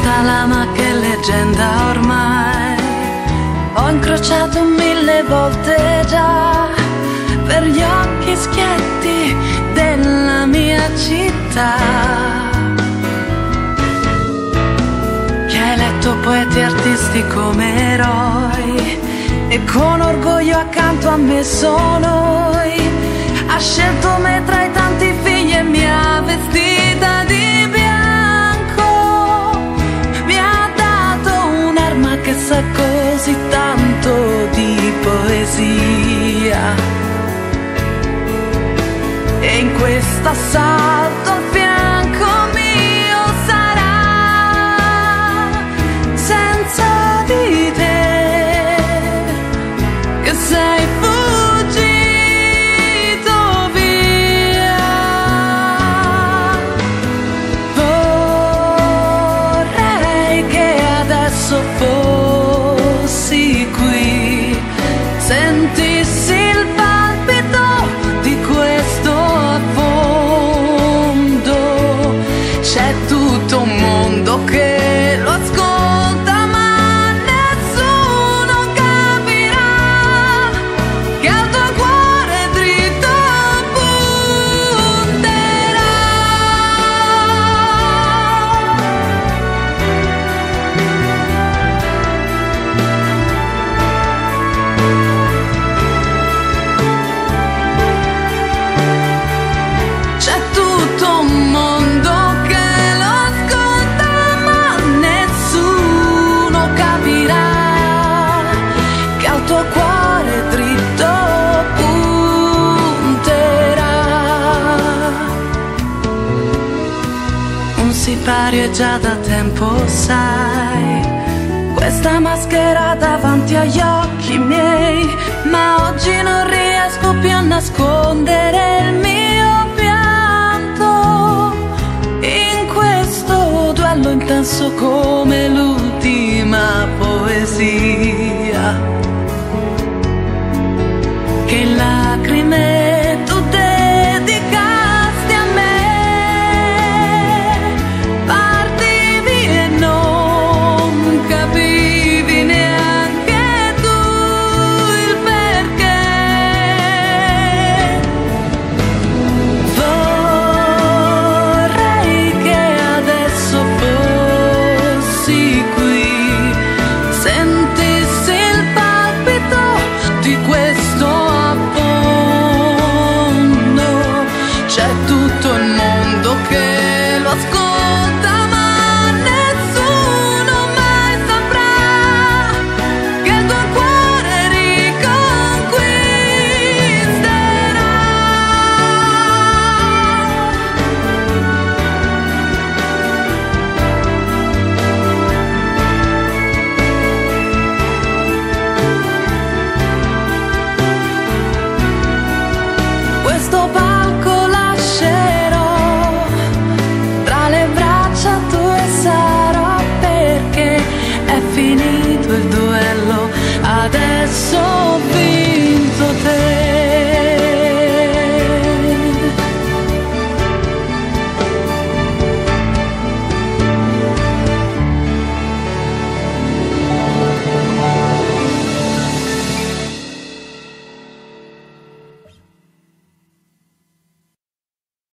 questa lama che leggenda ormai. Ho incrociato mille volte già per gli occhi schietti della mia città. Che hai letto poeti e artisti come eroi e con orgoglio accanto a me sono. Ha scelto me tra i tanti figli e mi ha vestita E in questo assalto al fianco mio sarà senza di te. Che sei fuggito sipario è già da tempo, sai. Questa maschera davanti agli occhi miei, ma oggi non riesco più a nascondere il mio pianto. In questo duello intenso come l'ultima poesia,